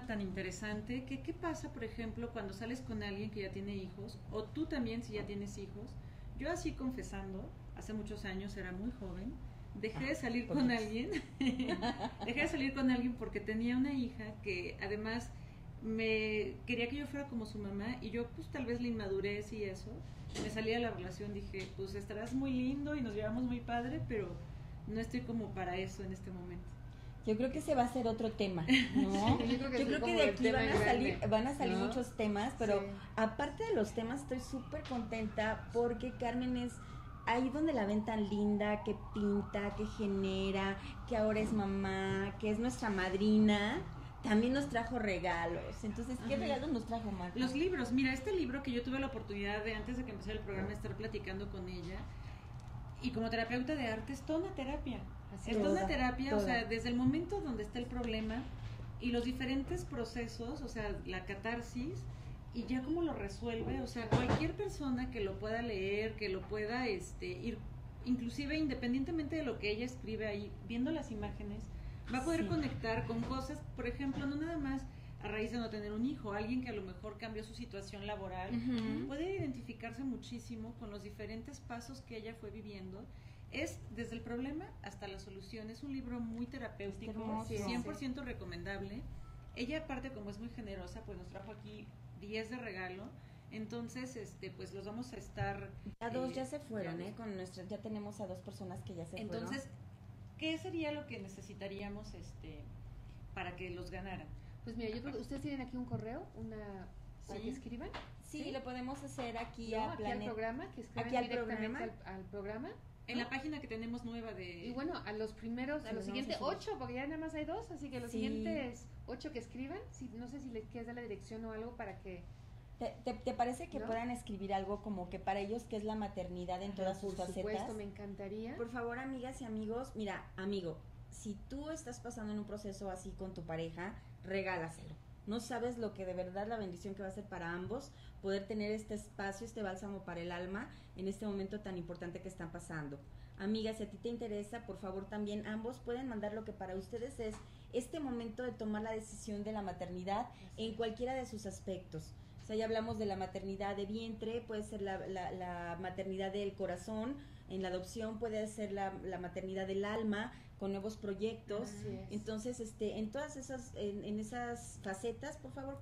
tema tan interesante. Que, ¿Qué pasa, por ejemplo, cuando sales con alguien que ya tiene hijos? O tú también si ya tienes hijos. Yo así confesando, hace muchos años era muy joven, dejé de salir con alguien. dejé de salir con alguien porque tenía una hija que además me quería que yo fuera como su mamá y yo pues tal vez la inmadurez y eso, me salía de la relación, dije, pues estarás muy lindo y nos llevamos muy padre, pero no estoy como para eso en este momento. Yo creo que ese va a ser otro tema, ¿no? yo creo que, de aquí van a, salir, van a salir muchos temas, pero aparte de los temas estoy súper contenta porque Carmen es ahí donde la ven tan linda, que pinta, que genera, que ahora es mamá, que es nuestra madrina también nos trajo regalos. Entonces, ¿qué regalos nos trajo Marta? Los libros. Mira, este libro que yo tuve la oportunidad de, antes de que empezara el programa, estar platicando con ella. Y como terapeuta de arte, es toda una terapia. es toda, una terapia, o sea, desde el momento donde está el problema y los diferentes procesos, o sea, la catarsis y ya cómo lo resuelve, o sea, cualquier persona que lo pueda leer, que lo pueda este ir inclusive independientemente de lo que ella escribe ahí, viendo las imágenes, va a poder conectar con cosas, por ejemplo, no nada más a raíz de no tener un hijo, alguien que a lo mejor cambió su situación laboral, puede identificarse muchísimo con los diferentes pasos que ella fue viviendo. Es desde el problema hasta la solución. Es un libro muy terapéutico, 100% recomendable. Ella aparte como es muy generosa, pues nos trajo aquí 10 de regalo. Entonces, este, pues los vamos a estar. A dos ya eh, se fueron, ¿eh? Con nuestra, ya tenemos a dos personas que ya se fueron. Entonces, ¿qué sería lo que necesitaríamos este para que los ganaran? Pues mira, yo creo que ustedes tienen aquí un correo, una para que escriban. Sí, lo podemos hacer aquí, a aquí al programa, que escriban aquí al programa. Al, programa. En la página que tenemos nueva de... Y bueno, a los primeros, a los siguientes ocho, porque ya nada más hay dos, así que los siguientes ocho que escriban, si, no sé si les quieres dar la dirección o algo para que ¿Te, parece que puedan escribir algo como que para ellos que es la maternidad en todas sus facetas? Por supuesto, me encantaría. Por favor, amigas y amigos, mira, amigo, si tú estás pasando en un proceso así con tu pareja, regálaselo. No sabes lo que de verdad la bendición que va a ser para ambos poder tener este espacio, este bálsamo para el alma en este momento tan importante que están pasando. Amigas, si a ti te interesa, por favor también ambos pueden mandar lo que para ustedes es este momento de tomar la decisión de la maternidad en cualquiera de sus aspectos ya hablamos de la maternidad de vientre, puede ser la, la, maternidad del corazón, en la adopción puede ser la, maternidad del alma, con nuevos proyectos. Entonces, este, en todas esas, en, esas facetas, por favor,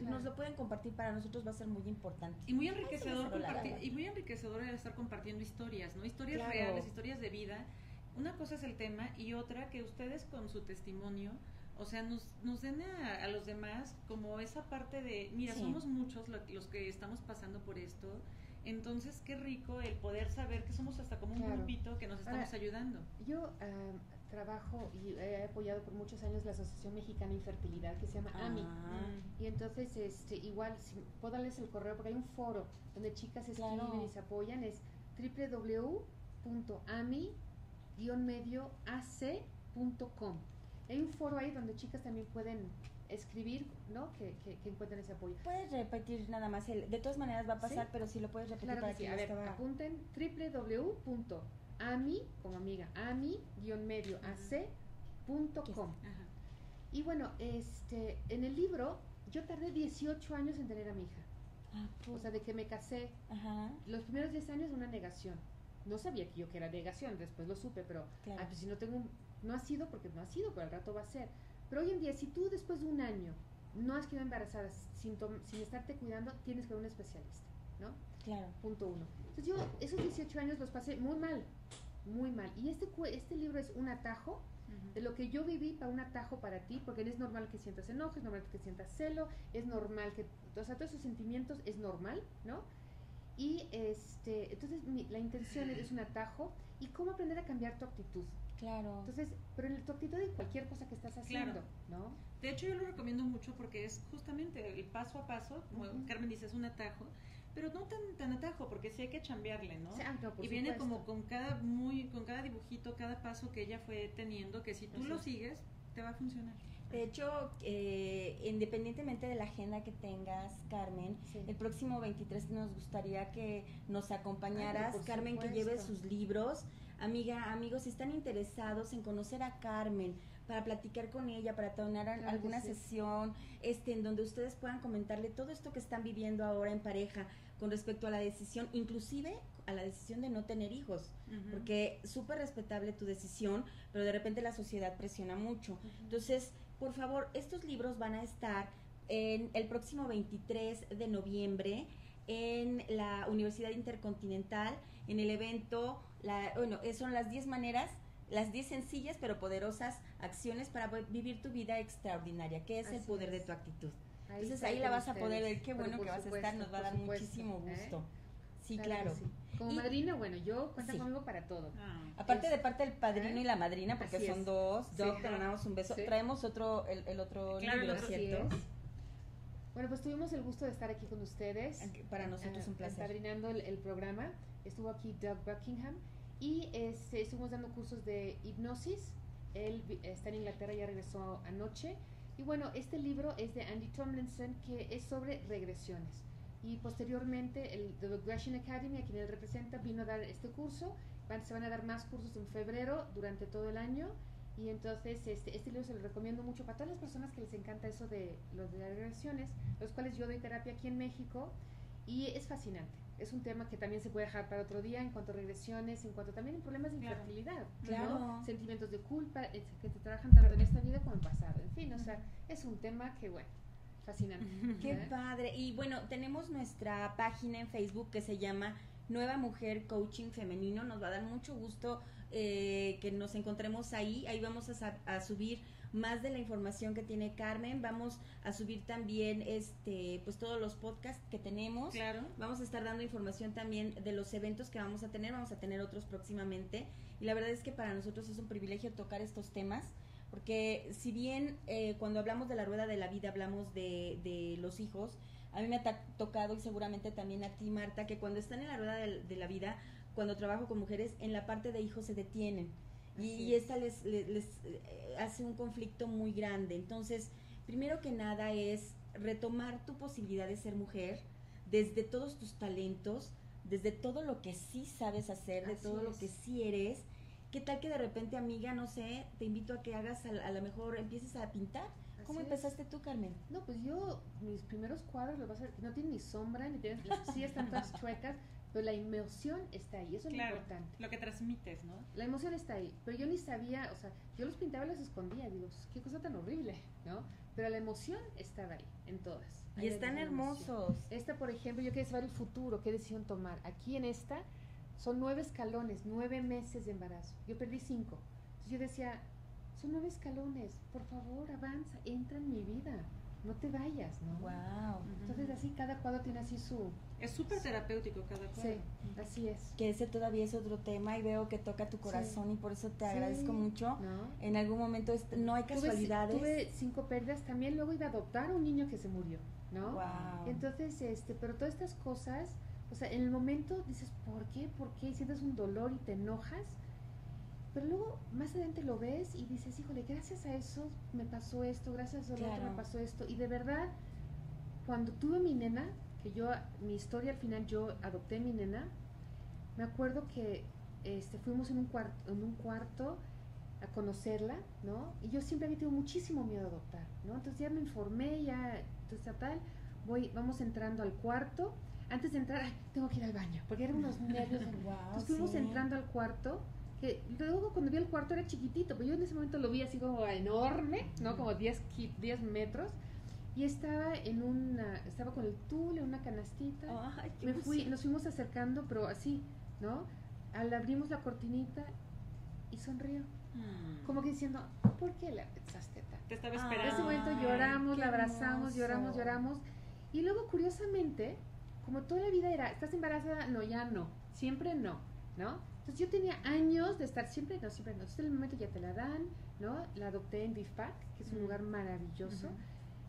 nos lo pueden compartir para nosotros va a ser muy importante. Y muy enriquecedor compartir, y muy enriquecedor estar compartiendo historias, ¿no? Historias reales, historias de vida. Una cosa es el tema y otra que ustedes con su testimonio o sea, nos, nos den a, los demás como esa parte de, mira, somos muchos los que estamos pasando por esto, entonces qué rico el poder saber que somos hasta como un grupito que nos estamos ayudando. Yo trabajo y he apoyado por muchos años la Asociación Mexicana de Infertilidad que se llama AMI. Ah. Y entonces, este, igual, si puedo darles el correo, porque hay un foro donde chicas escriben y se apoyan, es www.ami-medioac.com hay un foro ahí donde chicas también pueden escribir, ¿no? Que, que, encuentren ese apoyo. Puedes repetir nada más, el, de todas maneras va a pasar, pero si lo puedes repetir claro para que, sí. A ver, apunten www.ami, como amiga, ami-medio ac.com. Y bueno, este, en el libro yo tardé 18 años en tener a mi hija. Ah, o sea, de que me casé. Ajá. Los primeros 10 años una negación. No sabía que yo que era negación, después lo supe, pero ah, pues si no tengo un, no ha sido porque no ha sido, pero al rato va a ser. Pero hoy en día, si tú después de un año no has quedado embarazada sin, sin estarte cuidando, tienes que ver un especialista, ¿no? Claro. Punto uno. Entonces yo esos 18 años los pasé muy mal, muy mal. Y este, este libro es un atajo de lo que yo viví para un atajo para ti, porque es normal que sientas enojo, es normal que sientas celo, es normal que, o sea, todos esos sentimientos es normal, ¿no? Y este, entonces la intención es un atajo y cómo aprender a cambiar tu actitud. Claro. Entonces, pero en tu actitud de cualquier cosa que estás haciendo, ¿no? De hecho, yo lo recomiendo mucho porque es justamente el paso a paso, como Carmen dice, es un atajo, pero no tan, tan atajo, porque sí hay que chambearle, ¿no? Ah, y viene como con cada muy, con cada dibujito, cada paso que ella fue teniendo, que si tú lo sigues, te va a funcionar. De hecho, eh, independientemente de la agenda que tengas, Carmen, el próximo 23 nos gustaría que nos acompañaras, Carmen, que lleve sus libros. Amiga, amigos, si están interesados en conocer a Carmen, para platicar con ella, para tener alguna sesión, este, en donde ustedes puedan comentarle todo esto que están viviendo ahora en pareja con respecto a la decisión, inclusive a la decisión de no tener hijos, porque súper respetable tu decisión, pero de repente la sociedad presiona mucho. Entonces, por favor, estos libros van a estar en el próximo 23 de noviembre en la Universidad Intercontinental, en el evento, la, bueno, son las 10 maneras las 10 sencillas pero poderosas acciones para vivir tu vida extraordinaria, que es el poder de tu actitud. Entonces ahí la vas a poder ver, qué bueno que vas a estar, nos va a dar muchísimo ¿eh? Sí, claro. Como madrina, bueno, yo cuenta conmigo para todo. Ah, Aparte de parte del padrino ¿Eh? y la madrina, porque son dos, Doc, te mandamos un beso. Traemos otro, el, otro libro, ¿cierto? Bueno, pues tuvimos el gusto de estar aquí con ustedes. Para nosotros un placer. Padrinando el, el programa. Estuvo aquí Doug Buckingham y este, estuvimos dando cursos de hipnosis. Él está en Inglaterra, ya regresó anoche. Y bueno, este libro es de Andy Tomlinson, que es sobre regresiones. Y posteriormente, el The Regression Academy, a quien él representa, vino a dar este curso. se van a dar más cursos en febrero durante todo el año. Y entonces, este, este libro se lo recomiendo mucho para todas las personas que les encanta eso de, los de las regresiones, los cuales yo doy terapia aquí en México. Y es fascinante es un tema que también se puede dejar para otro día en cuanto a regresiones, en cuanto también en problemas de infertilidad, claro. sentimientos de culpa que te trabajan tanto en esta vida como en pasado. En fin, o sea, es un tema que, bueno, Qué padre. Y bueno, tenemos nuestra página en Facebook que se llama Nueva Mujer Coaching Femenino. Nos va a dar mucho gusto eh, que nos encontremos ahí. Ahí vamos a, a subir más de la información que tiene Carmen. Vamos a subir también este pues todos los podcasts que tenemos. Claro. Vamos a estar dando información también de los eventos que vamos a tener. Vamos a tener otros próximamente. Y la verdad es que para nosotros es un privilegio tocar estos temas. Porque si bien eh, cuando hablamos de la rueda de la vida hablamos de, de los hijos, a mí me ha tocado y seguramente también a ti, Marta, que cuando están en la rueda de la vida, cuando trabajo con mujeres, en la parte de hijos se detienen y, esta les, les, eh, hace un conflicto muy grande. Entonces, primero que nada es retomar tu posibilidad de ser mujer desde todos tus talentos, desde todo lo que sí sabes hacer, de todo lo que sí eres. ¿Qué tal que de repente, amiga, no sé, te invito a que hagas, a, lo mejor empieces a pintar? ¿Cómo empezaste tú, Carmen? No, pues yo, mis primeros cuadros, lo vas a ver, no tienen ni sombra, ni tienen, sí están todas chuecas, pero la emoción está ahí, eso es lo importante. Lo que transmites, ¿no? La emoción está ahí, pero yo ni sabía, o sea, yo los pintaba y los escondía, digo, qué cosa tan horrible, ¿no? Pero la emoción estaba ahí, en todas. y están hermosos. Esta, por ejemplo, yo quería saber el futuro, qué decisión tomar. Aquí en esta son nueve escalones, nueve meses de embarazo. Yo perdí cinco. Entonces yo decía, son nueve escalones, por favor, avanza, entra en mi vida no te vayas, ¿no? Wow. Entonces así cada cuadro tiene así su... Es súper terapéutico cada cuadro. Sí, así es. Que ese todavía es otro tema y veo que toca tu corazón y por eso te agradezco mucho. En algún momento no hay casualidades. Tuve, cinco pérdidas, también luego iba a adoptar a un niño que se murió, ¿no? Wow. Entonces, este, pero todas estas cosas, o sea, en el momento dices, ¿por qué? ¿Por qué? Y sientes un dolor y te enojas pero luego más adelante lo ves y dices, híjole, gracias a eso me pasó esto, gracias a eso me pasó esto. Y de verdad, cuando tuve mi nena, que yo, mi historia al final, yo adopté mi nena, me acuerdo que este, fuimos en un, cuarto, en un cuarto a conocerla, ¿no? Y yo siempre había tenido muchísimo miedo a adoptar, ¿no? Entonces ya me informé, ya, entonces tal, voy, vamos entrando al cuarto. Antes de entrar, tengo que ir al baño, porque eran unos nervios. entonces fuimos entrando al cuarto que luego cuando vi el cuarto era chiquitito, pero yo en ese momento lo vi así como enorme, ¿no? Como 10, 10 metros. Y estaba en una, estaba con el tul en una canastita. Me fui, nos fuimos acercando, pero así, ¿no? Al abrimos la cortinita y sonrió. Mm. Como que diciendo, ¿por qué la pensaste tanto? Te estaba esperando. en ese momento lloramos, la abrazamos, lloramos, lloramos. Y luego, curiosamente, como toda la vida era, ¿estás embarazada? No, ya no. Siempre no, ¿no? Entonces yo tenía años de estar siempre, no, siempre no. Entonces en el momento ya te la dan, ¿no? La adopté en Bifpac, que es un lugar maravilloso.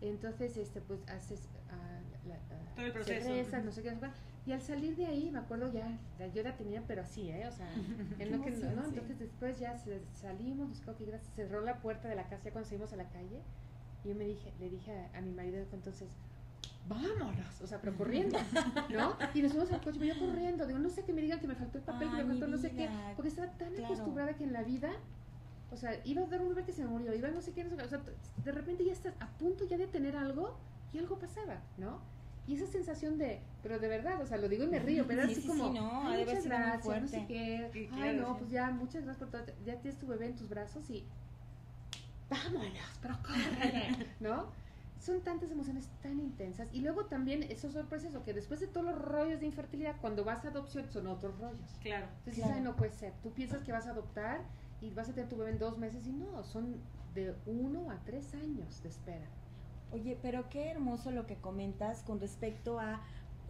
Entonces, este, pues haces uh, la, uh, todo el proceso. Cervezas, no sé qué, y al salir de ahí, me acuerdo ya, yo la tenía, pero así, ¿eh? O sea, en lo que no, ¿no? Entonces después ya salimos, nos que gracias, cerró la puerta de la casa ya cuando salimos a la calle. Y yo me dije, le dije a, a mi marido entonces, vámonos, o sea, pero corriendo, ¿no? Y nos fuimos al coche, yo corriendo, digo, no sé qué me digan que me faltó el papel, que me faltó no sé qué, porque estaba tan acostumbrada que en la vida, o sea, iba a dar un bebé que se me murió, iba a no sé qué, o sea, de repente ya estás a punto ya de tener algo y algo pasaba, ¿no? Y esa sensación de, pero de verdad, o sea, lo digo y me río, pero así como, no, muchas gracias, no sé qué, ay, no, pues ya, muchas gracias por todo, ya tienes tu bebé en tus brazos y vámonos, pero corre, ¿no? Son tantas emociones tan intensas. Y luego también eso sorpresa eso, que después de todos los rollos de infertilidad, cuando vas a adopción son otros rollos. Claro. Entonces, claro. no puede ser. Tú piensas que vas a adoptar y vas a tener tu bebé en dos meses y no, son de uno a tres años de espera. Oye, pero qué hermoso lo que comentas con respecto a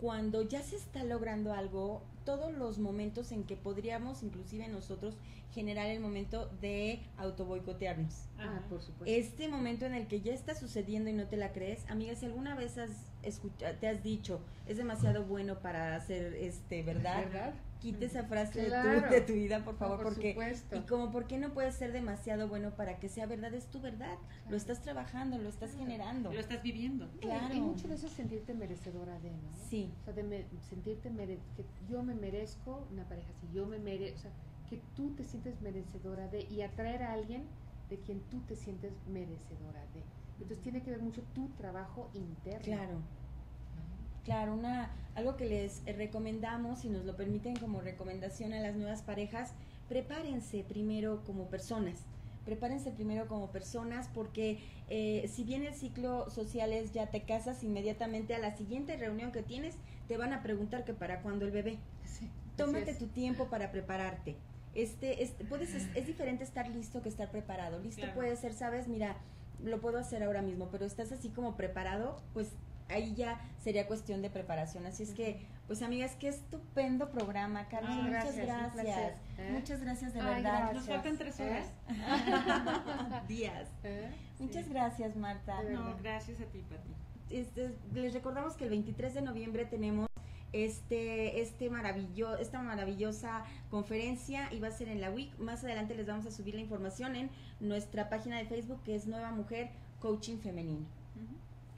cuando ya se está logrando algo, todos los momentos en que podríamos inclusive nosotros generar el momento de autoboicotearnos. Ah, por supuesto. Este momento en el que ya está sucediendo y no te la crees, amiga, si alguna vez has escuchado, te has dicho, es demasiado bueno para hacer este, ¿verdad? ¿verdad? Quite esa frase de, tu, vida, por favor, porque y como por qué no puede ser demasiado bueno para que sea verdad, es tu verdad. Lo estás trabajando, lo estás generando. Lo estás viviendo. Claro. Y mucho de eso es sentirte merecedora de, ¿no? Sí. O sea, de sentirte que yo me merezco una pareja así, yo me merezco, o sea, que tú te sientes merecedora de y atraer a alguien de quien tú te sientes merecedora de. Entonces tiene que ver mucho tu trabajo interno. Claro. Claro, una, algo que les recomendamos, si nos lo permiten como recomendación a las nuevas parejas, prepárense primero como personas. Prepárense primero como personas porque eh, si bien el ciclo social es ya te casas inmediatamente a la siguiente reunión que tienes, te van a preguntar que para cuándo el bebé. Tómate tu tiempo para prepararte. Este, este puedes, es, diferente estar listo que estar preparado. Listo puede ser, sabes, mira, lo puedo hacer ahora mismo, pero estás así como preparado, pues ahí ya sería cuestión de preparación. Así es que, pues amigas, qué estupendo programa, Carlos. muchas gracias. ¿eh? Muchas gracias de verdad. Nos faltan tres ¿Eh? horas. Días. ¿Eh? Muchas gracias, Marta. No, gracias a ti, Pati. Este, les recordamos que el 23 de noviembre tenemos este, este maravillo, esta maravillosa conferencia y va a ser en la WIC. Más adelante les vamos a subir la información en nuestra página de Facebook que es Nueva Mujer Coaching Femenino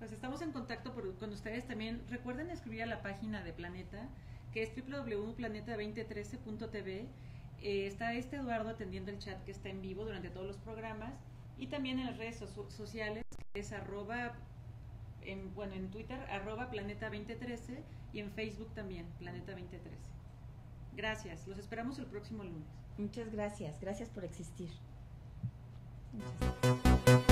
pues estamos en contacto con ustedes también. Recuerden escribir a la página de Planeta, que es www.planeta2013.tv. Eh, está este Eduardo atendiendo el chat que está en vivo durante todos los programas y también en las redes sociales, que es arroba, en, bueno, en Twitter, arroba Planeta2013 y en Facebook también, Planeta2013. Gracias, los esperamos el próximo lunes. Muchas gracias, gracias por existir. Muchas gracias.